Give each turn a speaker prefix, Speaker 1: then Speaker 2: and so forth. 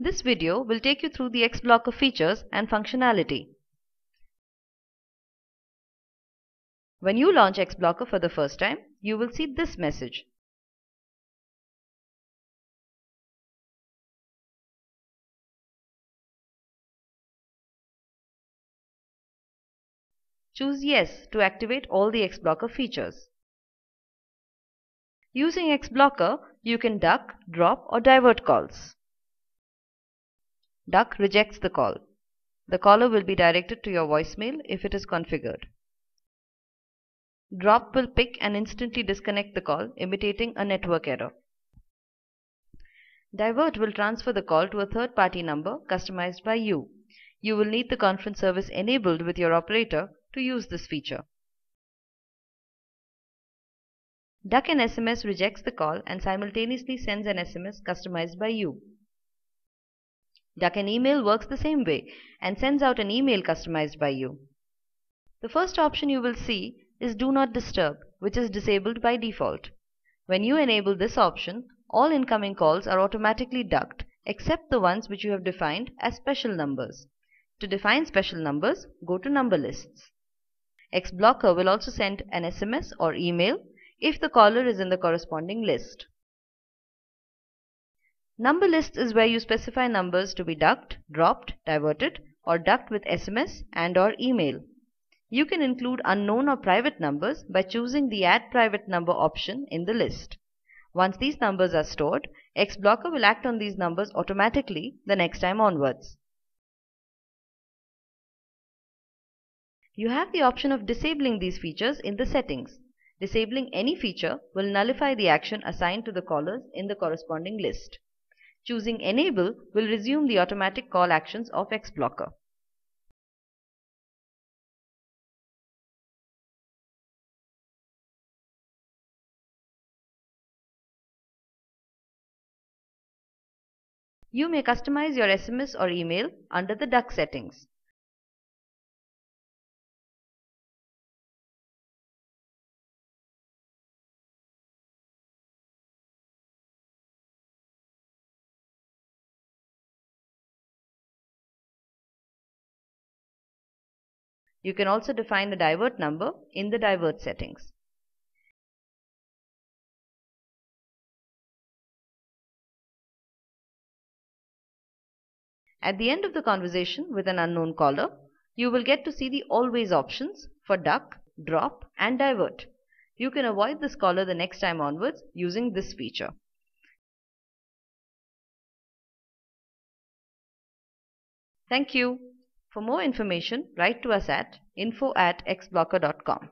Speaker 1: This video will take you through the XBLOCKR features and functionality. When you launch XBLOCKR for the first time, you will see this message. Choose Yes to activate all the XBLOCKR features. Using XBLOCKR, you can duck, drop or divert calls. Duck rejects the call. The caller will be directed to your voicemail if it is configured. Drop will pick and instantly disconnect the call, imitating a network error. Divert will transfer the call to a third-party number customized by you. You will need the conference service enabled with your operator to use this feature. Duck an SMS rejects the call and simultaneously sends an SMS customized by you. Duck an email works the same way and sends out an email customized by you. The first option you will see is Do Not Disturb, which is disabled by default. When you enable this option, all incoming calls are automatically ducked except the ones which you have defined as special numbers. To define special numbers, go to Number Lists. XBLOCKR will also send an SMS or email if the caller is in the corresponding list. Number list is where you specify numbers to be ducked, dropped, diverted or ducked with SMS and or email. You can include unknown or private numbers by choosing the Add Private Number option in the list. Once these numbers are stored, XBLOCKR will act on these numbers automatically the next time onwards. You have the option of disabling these features in the settings. Disabling any feature will nullify the action assigned to the callers in the corresponding list. Choosing Enable will resume the automatic call actions of XBLOCKR. You may customize your SMS or email under the duck settings. You can also define the divert number in the divert settings. At the end of the conversation with an unknown caller, you will get to see the always options for duck, drop and divert. You can avoid this caller the next time onwards using this feature. Thank you. For more information, write to us at info at xblockr.com.